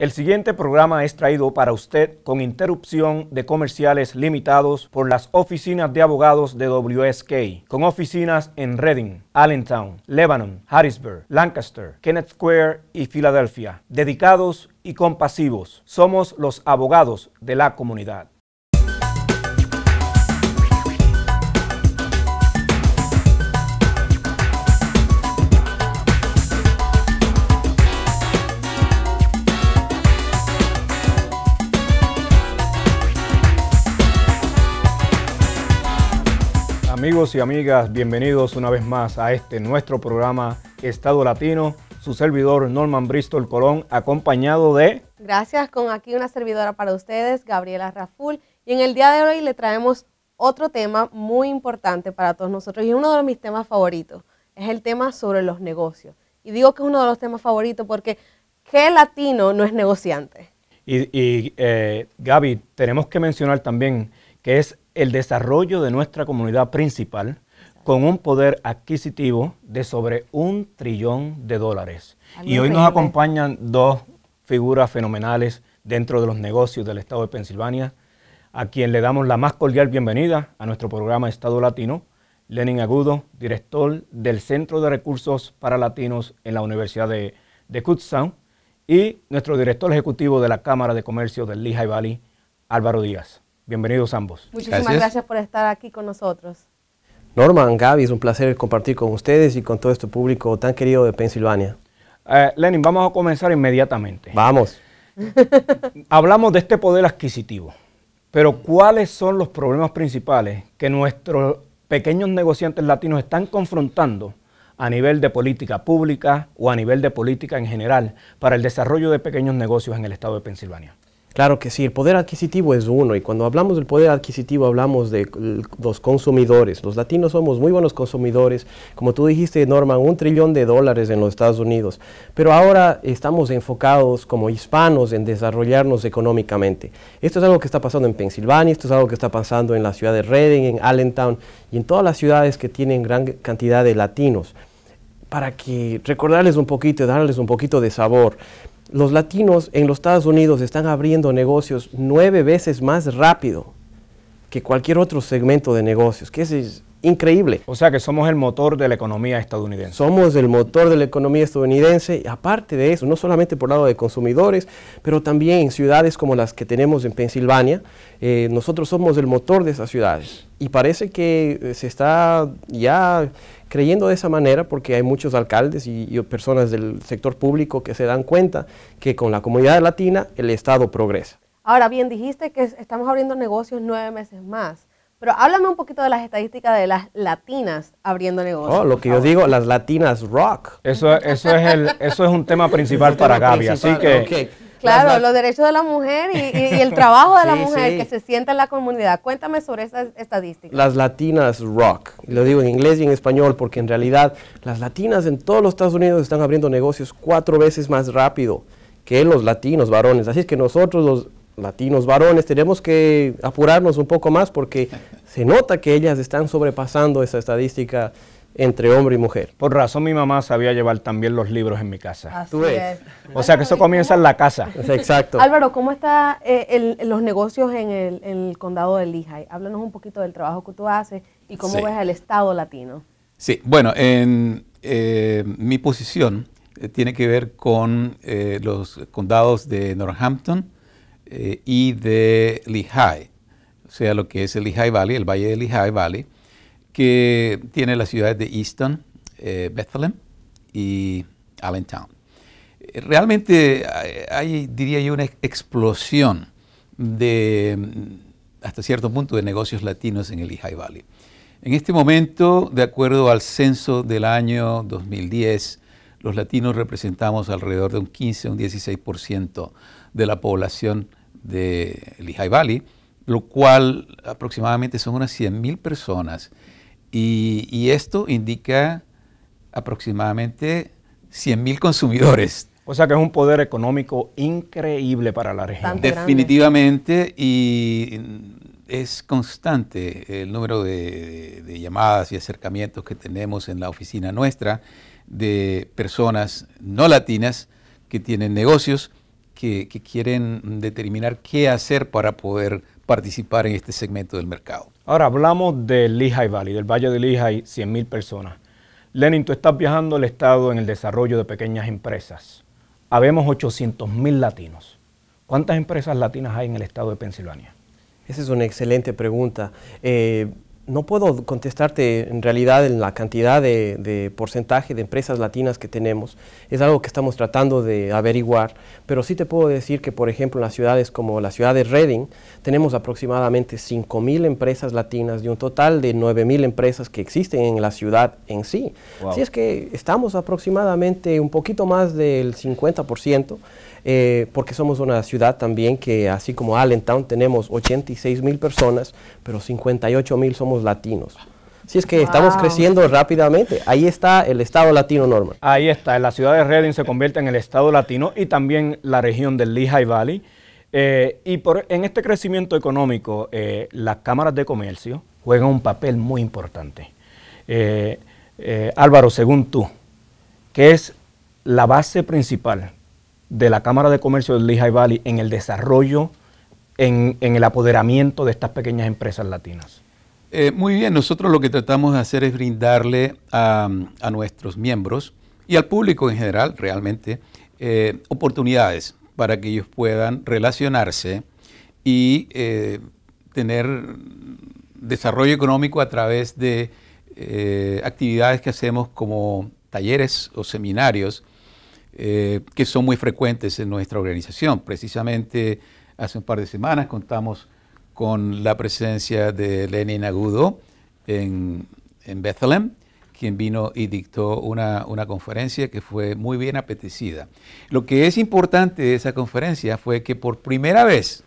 El siguiente programa es traído para usted con interrupción de comerciales limitados por las oficinas de abogados de WSK, con oficinas en Reading, Allentown, Lebanon, Harrisburg, Lancaster, Kenneth Square y Filadelfia, dedicados y compasivos. Somos los abogados de la comunidad. Amigos y amigas, bienvenidos una vez más a este nuestro programa Estado Latino. Su servidor Norman Bristol Colón, acompañado de... Gracias, con aquí una servidora para ustedes, Gabriela Raful. Y en el día de hoy le traemos otro tema muy importante para todos nosotros y uno de mis temas favoritos. Es el tema sobre los negocios. Y digo que es uno de los temas favoritos porque ¿qué latino no es negociante? Y, y eh, Gaby, tenemos que mencionar también que es el desarrollo de nuestra comunidad principal con un poder adquisitivo de sobre un trillón de dólares. y hoy nos acompañan dos figuras fenomenales dentro de los negocios del estado de Pensilvania, a quien le damos la más cordial bienvenida a nuestro programa Estado Latino, Lenin Agudo, director del Centro de Recursos para Latinos en la Universidad de, de Kutztown, y nuestro director ejecutivo de la Cámara de Comercio del Lehigh Valley, Álvaro Díaz. Bienvenidos ambos. Muchísimas gracias. por estar aquí con nosotros. Norman, Gaby, es un placer compartir con ustedes y con todo este público tan querido de Pensilvania. Eh, Lenin, vamos a comenzar inmediatamente. Vamos. Hablamos de este poder adquisitivo, pero ¿cuáles son los problemas principales que nuestros pequeños negociantes latinos están confrontando a nivel de política pública o a nivel de política en general para el desarrollo de pequeños negocios en el estado de Pensilvania? Claro que sí, el poder adquisitivo es uno y cuando hablamos del poder adquisitivo hablamos de los consumidores. Los latinos somos muy buenos consumidores, como tú dijiste Norman, un trillón de dólares en los Estados Unidos, pero ahora estamos enfocados como hispanos en desarrollarnos económicamente. Esto es algo que está pasando en Pensilvania, esto es algo que está pasando en la ciudad de Reading, en Allentown y en todas las ciudades que tienen gran cantidad de latinos para que recordarles un poquito darles un poquito de sabor los latinos en los Estados Unidos están abriendo negocios nueve veces más rápido que cualquier otro segmento de negocios, increíble. O sea que somos el motor de la economía estadounidense. Somos el motor de la economía estadounidense, y aparte de eso, no solamente por lado de consumidores, pero también en ciudades como las que tenemos en Pensilvania, eh, nosotros somos el motor de esas ciudades. Y parece que eh, se está ya creyendo de esa manera porque hay muchos alcaldes y, personas del sector público que se dan cuenta que con la comunidad latina el Estado progresa. Ahora bien, dijiste que estamos abriendo negocios nueve meses más. Pero háblame un poquito de las estadísticas de las latinas abriendo negocios. Oh, lo que yo digo, las latinas rock. Eso, eso, es, el, eso es un tema principal para Gaby, así que... Claro, los derechos de la mujer y, el trabajo de la mujer que se sienta en la comunidad. Cuéntame sobre esas estadísticas. Las latinas rock. Lo digo en inglés y en español porque en realidad las latinas en todos los Estados Unidos están abriendo negocios cuatro veces más rápido que los latinos varones. Así es que nosotros los latinos varones tenemos que apurarnos un poco más porque se nota que ellas están sobrepasando esa estadística entre hombre y mujer. Por razón mi mamá sabía llevar también los libros en mi casa. Así Es. O sea que eso comienza en la casa. Exacto. Álvaro, ¿cómo están eh, los negocios en el, condado de Lehigh? Háblanos un poquito del trabajo que tú haces y cómo ves el Estado latino. Sí, bueno, en eh, mi posición eh, tiene que ver con los condados de Northampton y de Lehigh, o sea, lo que es el Lehigh Valley, el Valle de Lehigh Valley que tiene las ciudades de Easton, eh, Bethlehem y Allentown. Realmente hay, diría yo, una explosión de, hasta cierto punto, de negocios latinos en el Lehigh Valley. En este momento, de acuerdo al censo del año 2010, los latinos representamos alrededor de un 15 o un 16% de la población de Lehigh Valley, lo cual aproximadamente son unas 100.000 personas y, esto indica aproximadamente 100 mil consumidores. O sea que es un poder económico increíble para la región. Definitivamente, y es constante el número de, llamadas y acercamientos que tenemos en la oficina nuestra de personas no latinas que tienen negocios que, quieren determinar qué hacer para poder participar en este segmento del mercado. Ahora hablamos del Lehigh Valley, del Valle de Lehigh, 100.000 personas. Lenin, tú estás viajando al Estado en el desarrollo de pequeñas empresas. Habemos 800.000 latinos. ¿Cuántas empresas latinas hay en el Estado de Pensilvania? Esa es una excelente pregunta. Eh, no puedo contestarte en realidad en la cantidad de, porcentaje de empresas latinas que tenemos. Es algo que estamos tratando de averiguar, pero sí te puedo decir que, por ejemplo, en las ciudades como la ciudad de Reading, tenemos aproximadamente 5.000 empresas latinas de un total de 9.000 empresas que existen en la ciudad en sí. Así es que estamos aproximadamente un poquito más del 50%. Eh, porque somos una ciudad también que, así como Allentown, tenemos 86 mil personas, pero 58 mil somos latinos. Si es que estamos creciendo rápidamente. Ahí está el Estado latino, Norma. Ahí está, la ciudad de Reading se convierte en el Estado latino y también la región del Lehigh Valley. Eh, y por, en este crecimiento económico, eh, las cámaras de comercio juegan un papel muy importante. Álvaro, según tú, ¿qué es la base principal de la Cámara de Comercio del Lehigh Valley en el desarrollo, en, el apoderamiento de estas pequeñas empresas latinas? Eh, muy bien, nosotros lo que tratamos de hacer es brindarle a, nuestros miembros y al público en general, realmente, eh, oportunidades para que ellos puedan relacionarse y eh, tener desarrollo económico a través de actividades que hacemos como talleres o seminarios que son muy frecuentes en nuestra organización. Precisamente hace un par de semanas contamos con la presencia de Lenin Agudo en, en Bethlehem, quien vino y dictó una, una, conferencia que fue muy bien apetecida. Lo que es importante de esa conferencia fue que por primera vez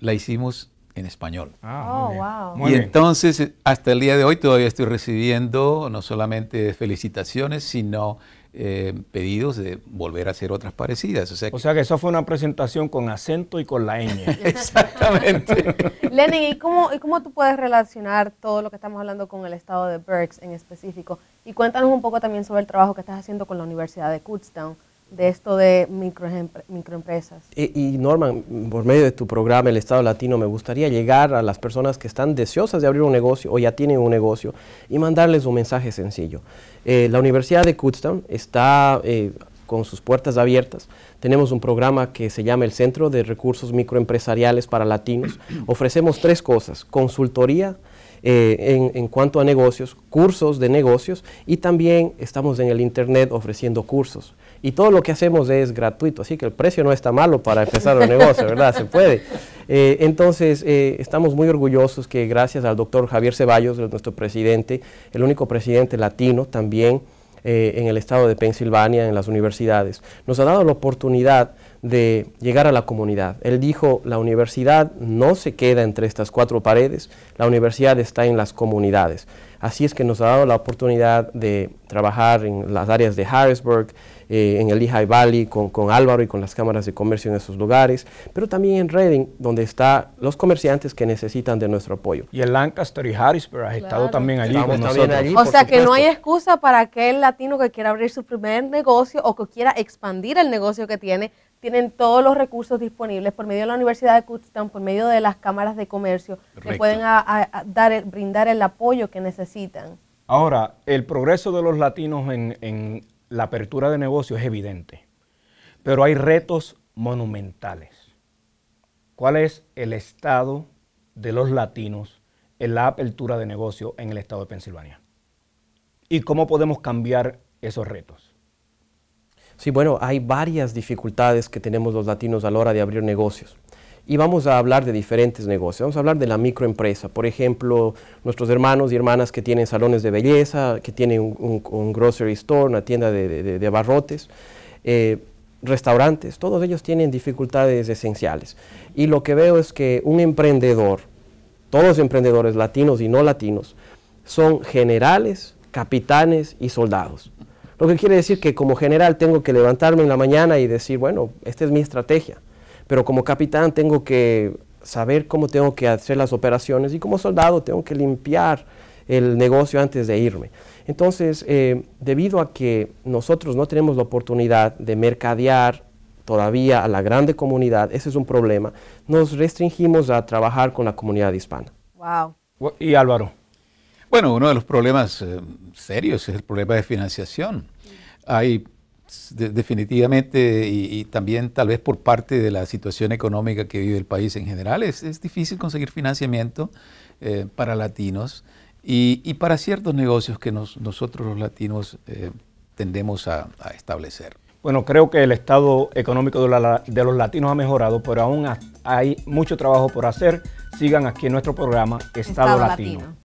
la hicimos en español. Ah, oh, y entonces, hasta el día de hoy todavía estoy recibiendo no solamente felicitaciones, sino eh, pedidos de volver a hacer otras parecidas. O sea, que, o sea que eso fue una presentación con acento y con la ñ. Exactamente. Lenin, ¿y cómo, ¿y cómo tú puedes relacionar todo lo que estamos hablando con el estado de Berks en específico? Y cuéntanos un poco también sobre el trabajo que estás haciendo con la Universidad de Kutztown de esto de microempresas. Y, Norman, por medio de tu programa El Estado Latino, me gustaría llegar a las personas que están deseosas de abrir un negocio o ya tienen un negocio y mandarles un mensaje sencillo. Eh, la Universidad de Kutztown está eh, con sus puertas abiertas. Tenemos un programa que se llama el Centro de Recursos Microempresariales para Latinos. Ofrecemos tres cosas, consultoría, eh, en, cuanto a negocios, cursos de negocios y también estamos en el Internet ofreciendo cursos. Y todo lo que hacemos es gratuito, así que el precio no está malo para empezar un negocio, ¿verdad? Se puede. Eh, entonces, eh, estamos muy orgullosos que gracias al doctor Javier Ceballos, nuestro presidente, el único presidente latino también en el estado de Pensilvania, en las universidades, nos ha dado la oportunidad de llegar a la comunidad. Él dijo, la universidad no se queda entre estas cuatro paredes, la universidad está en las comunidades. Así es que nos ha dado la oportunidad de trabajar en las áreas de Harrisburg, eh, en el Lehigh Valley con, con, Álvaro y con las cámaras de comercio en esos lugares, pero también en Reading, donde están los comerciantes que necesitan de nuestro apoyo. Y en Lancaster y Harrisburg, has estado también allí con nosotros. o sea que no hay excusa para aquel latino que quiera abrir su primer negocio o que quiera expandir el negocio que tiene, tienen todos los recursos disponibles por medio de la Universidad de Kutztown, por medio de las cámaras de comercio, que pueden dar, brindar el apoyo que necesitan. Ahora, el progreso de los latinos en, la apertura de negocios es evidente, pero hay retos monumentales. ¿Cuál es el estado de los latinos en la apertura de negocio en el estado de Pensilvania? ¿Y cómo podemos cambiar esos retos? Sí, bueno, hay varias dificultades que tenemos los latinos a la hora de abrir negocios. Y vamos a hablar de diferentes negocios. Vamos a hablar de la microempresa. Por ejemplo, nuestros hermanos y hermanas que tienen salones de belleza, que tienen un, grocery store, una tienda de, de, abarrotes, eh, restaurantes, todos ellos tienen dificultades esenciales. Y lo que veo es que un emprendedor, todos los emprendedores latinos y no latinos, son generales, capitanes y soldados. Lo que quiere decir que como general tengo que levantarme en la mañana y decir, bueno, esta es mi estrategia. Pero como capitán tengo que saber cómo tengo que hacer las operaciones y como soldado tengo que limpiar el negocio antes de irme. Entonces, eh, debido a que nosotros no tenemos la oportunidad de mercadear todavía a la grande comunidad, ese es un problema, nos restringimos a trabajar con la comunidad hispana. Wow. Y Álvaro. Bueno, uno de los problemas eh, serios es el problema de financiación. Hay definitivamente y, también tal vez por parte de la situación económica que vive el país en general, es, difícil conseguir financiamiento eh, para latinos y, para ciertos negocios que nosotros los latinos eh, tendemos a, establecer. Bueno, creo que el estado económico de, los latinos ha mejorado, pero aún hay mucho trabajo por hacer. Sigan aquí en nuestro programa Estado, Latino.